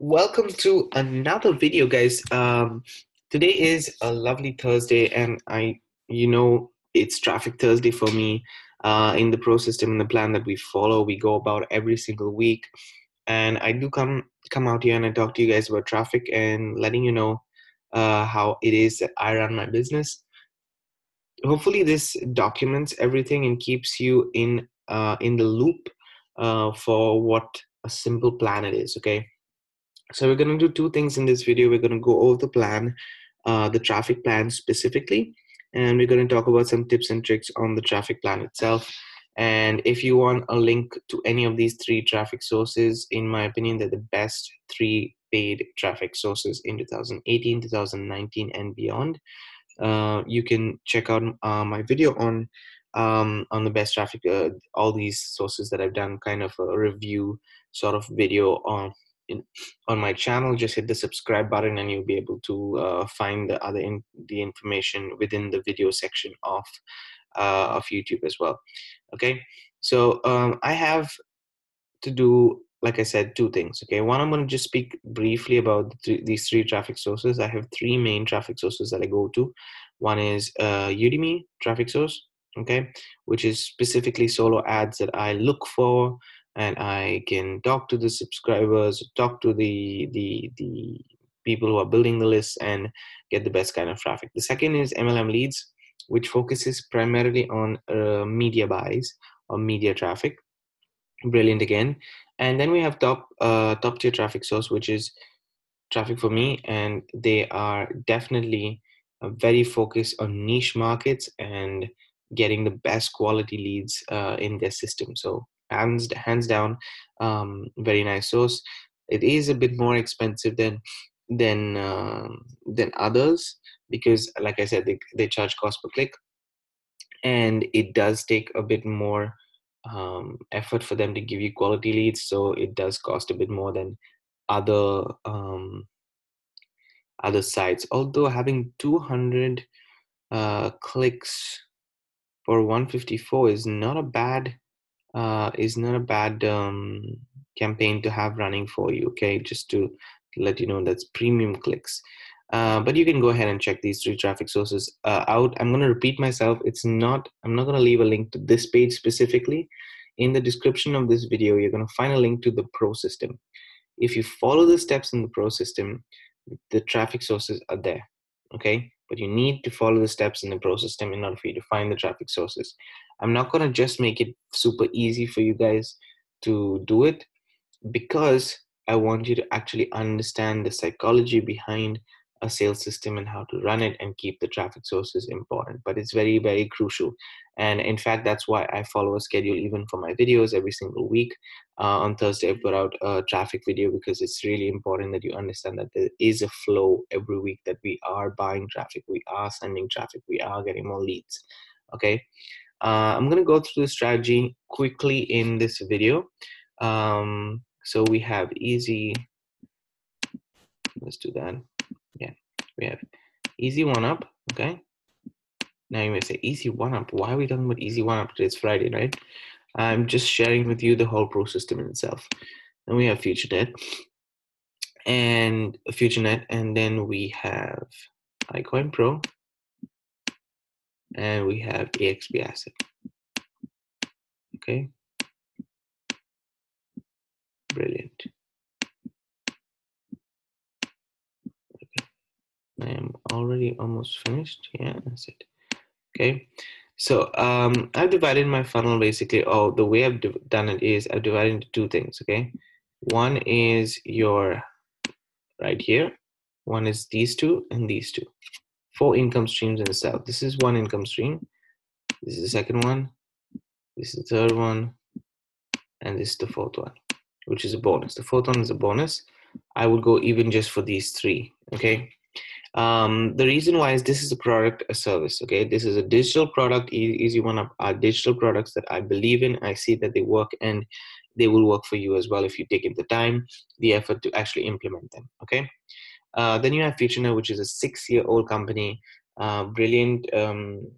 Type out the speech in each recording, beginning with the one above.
welcome to another video guys. Um today is a lovely thursday and i you know it's traffic thursday for me uh in the pro system and the plan that we follow. We go about every single week. And i do come come out here and i talk to you guys about traffic and letting you know uh how it is that i run my business. Hopefully this documents everything and keeps you in uh in the loop uh for what a simple plan it is okay so we're going to do two things in this video. We're going to go over the plan, uh, the traffic plan specifically, and we're going to talk about some tips and tricks on the traffic plan itself. And if you want a link to any of these three traffic sources, in my opinion, they're the best three paid traffic sources in 2018, 2019, and beyond. Uh, you can check out uh, my video on um, on the best traffic, uh, all these sources that I've done, kind of a review sort of video on in, on my channel just hit the subscribe button and you'll be able to uh, find the other in, the information within the video section of uh, of youtube as well. Okay? So um, i have to do like i said two things okay? One i'm going to just speak briefly about the these three traffic sources. I have three main traffic sources that i go to. One is uh, Udimi traffic source okay? Which is specifically solo ads that i look for and I can talk to the subscribers, talk to the the the people who are building the list and get the best kind of traffic. The second is MLM leads, which focuses primarily on uh, media buys or media traffic. Brilliant again. And then we have top uh, top tier traffic source, which is traffic for me, and they are definitely very focused on niche markets and getting the best quality leads uh, in their system. So hands hands down um, very nice source it is a bit more expensive than than uh, than others because like i said they, they charge cost per click. And it does take a bit more um, effort for them to give you quality leads so it does cost a bit more than other um, other sites. Although having 200 uh, clicks for 154 is not a bad uh, is not a bad um, campaign to have running for you. Okay, just to let you know that's premium clicks. Uh, but you can go ahead and check these three traffic sources uh, out. I'm going to repeat myself. It's not. I'm not going to leave a link to this page specifically. In the description of this video, you're going to find a link to the Pro system. If you follow the steps in the Pro system, the traffic sources are there. Okay, but you need to follow the steps in the Pro system in order for you to find the traffic sources. I'm not going to just make it super easy for you guys to do it because I want you to actually understand the psychology behind a sales system and how to run it and keep the traffic sources important. But it's very, very crucial. And in fact, that's why I follow a schedule even for my videos every single week. Uh, on Thursday, I put out a traffic video because it's really important that you understand that there is a flow every week that we are buying traffic, we are sending traffic, we are getting more leads. Okay. Uh, I'm going to go through the strategy quickly in this video. Um, so we have easy, let's do that. Yeah, we have easy one up, okay? Now you may say easy one up. Why are we talking about easy one up? Today it's Friday, right? I'm just sharing with you the whole pro system in itself. And we have FutureNet and FutureNet, and then we have iCoin Pro, and we have AXB asset. Okay. Brilliant. Okay. I am already almost finished. Yeah, that's it. Okay. So um, I've divided my funnel basically, oh, the way I've done it is I've divided into two things, okay? One is your right here. One is these two and these two four income streams in the south. This is one income stream. This is the second one. This is the third one. And this is the fourth one, which is a bonus. The fourth one is a bonus. I would go even just for these three. Okay. Um, the reason why is this is a product, a service. Okay. This is a digital product. Easy one of our digital products that I believe in. I see that they work and they will work for you as well if you take in the time, the effort to actually implement them. Okay. Uh, then you have FutureNet, which is a six-year-old company, uh, brilliant. Um,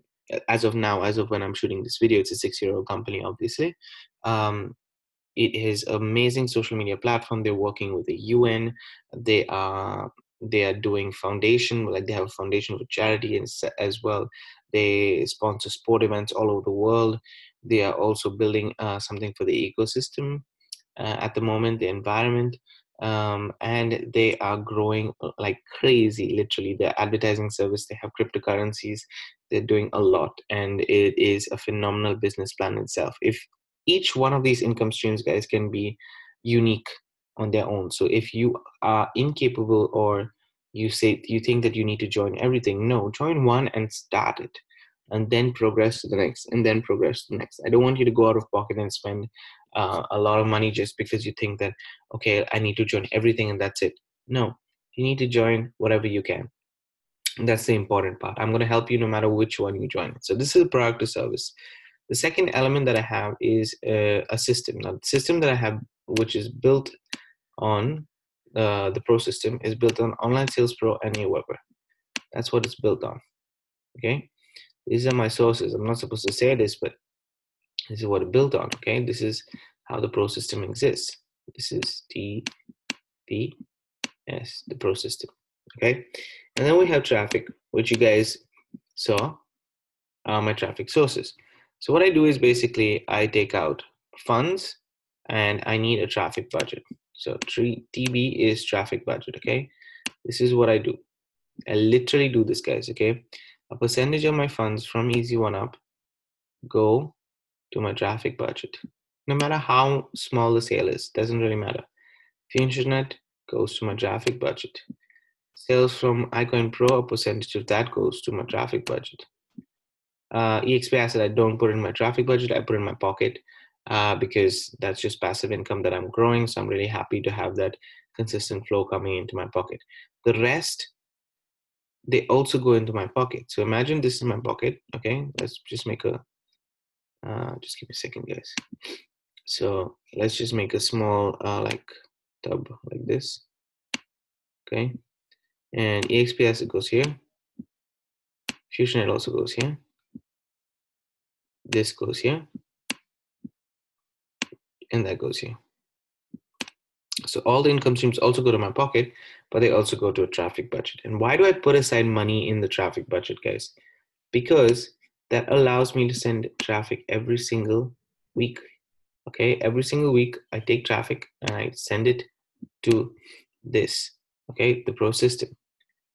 as of now, as of when I'm shooting this video, it's a six-year-old company, obviously. Um, it is amazing social media platform. They're working with the UN. They are they are doing foundation like they have a foundation for charity and as well they sponsor sport events all over the world they are also building uh, something for the ecosystem uh, at the moment the environment um, and they are growing uh, like crazy literally. Their advertising service they have cryptocurrencies they're doing a lot and it is a phenomenal business plan itself. If each one of these income streams guys can be unique on their own. So if you are incapable or you say you think that you need to join everything no join one and start it and then progress to the next and then progress to the next. I don't want you to go out of pocket and spend uh, a lot of money just because you think that okay i need to join everything and that's it. No you need to join whatever you can. And that's the important part. I'm going to help you no matter which one you join. So this is a product or service. The second element that i have is uh, a system. Now the system that i have which is built on uh, the pro system is built on online sales pro and aweber that's what it's built on. Okay? These are my sources. I'm not supposed to say this but this is what it built on okay this is how the pro system exists this is t p s the pro system okay and then we have traffic which you guys saw are my traffic sources so what i do is basically i take out funds and i need a traffic budget so TB is traffic budget. Okay, this is what I do. I literally do this, guys. Okay, a percentage of my funds from Easy One Up go to my traffic budget. No matter how small the sale is, doesn't really matter. FutureNet goes to my traffic budget. Sales from iCoin Pro, a percentage of that goes to my traffic budget. Uh, EXP asset, I don't put in my traffic budget. I put in my pocket uh, because that's just passive income that I'm growing. So I'm really happy to have that consistent flow coming into my pocket. The rest, they also go into my pocket. So imagine this is my pocket. Okay, let's just make a, uh, just give me a second, guys. So let's just make a small uh, like tub like this. Okay, and EXPS it goes here. FutureNet also goes here. This goes here and that goes here. So all the income streams also go to my pocket, but they also go to a traffic budget. And why do I put aside money in the traffic budget, guys? Because that allows me to send traffic every single week. Okay, every single week I take traffic and I send it to this, okay, the pro system,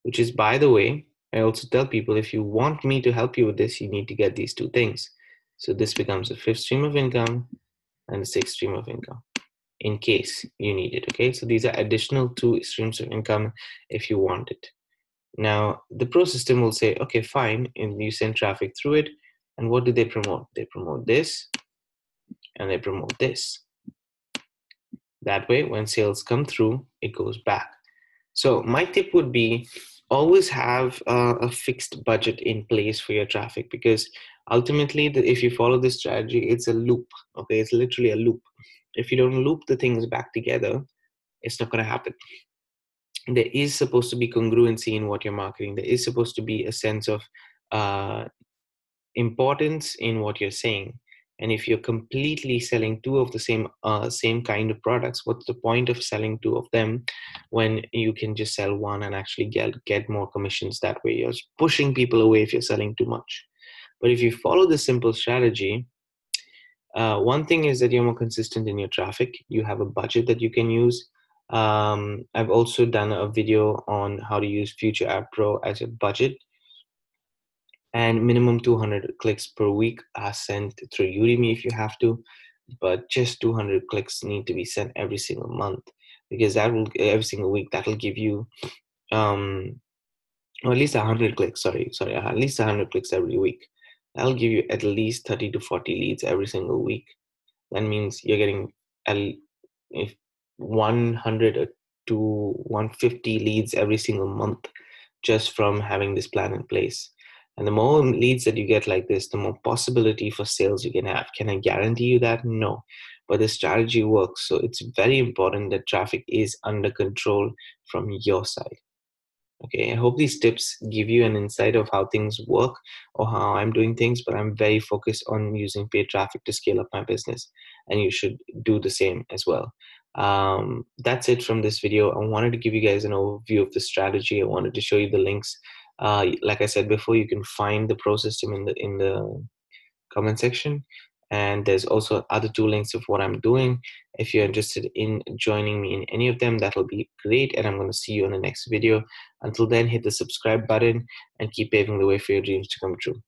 which is, by the way, I also tell people if you want me to help you with this, you need to get these two things. So this becomes a fifth stream of income and the sixth stream of income in case you need it okay so these are additional two streams of income if you want it now the pro system will say okay fine and you send traffic through it and what do they promote? They promote this and they promote this. That way when sales come through it goes back. So my tip would be always have uh, a fixed budget in place for your traffic because ultimately the, if you follow this strategy it's a loop okay? It's literally a loop. If you don't loop the things back together it's not going to happen there is supposed to be congruency in what you're marketing there is supposed to be a sense of uh, importance in what you're saying and if you're completely selling two of the same uh, same kind of products what's the point of selling two of them when you can just sell one and actually get get more commissions that way you're pushing people away if you're selling too much but if you follow this simple strategy, uh, one thing is that you're more consistent in your traffic. You have a budget that you can use. Um, I've also done a video on how to use Future App Pro as a budget. And minimum 200 clicks per week are sent through Udimi if you have to, but just 200 clicks need to be sent every single month because that will every single week that'll give you um, or at least 100 clicks sorry sorry at least 100 clicks every week that'll give you at least 30 to 40 leads every single week that means you're getting if 100 to 150 leads every single month just from having this plan in place. And the more leads that you get like this the more possibility for sales you can have. Can i guarantee you that? No. But the strategy works. So it's very important that traffic is under control from your side. Okay, I hope these tips give you an insight of how things work or how I'm doing things, but I'm very focused on using paid traffic to scale up my business, and you should do the same as well. Um, that's it from this video. I wanted to give you guys an overview of the strategy. I wanted to show you the links. Uh, like I said before, you can find the pro system in the in the comment section and there's also other two links of what i'm doing if you're interested in joining me in any of them that'll be great and i'm going to see you in the next video until then hit the subscribe button and keep paving the way for your dreams to come true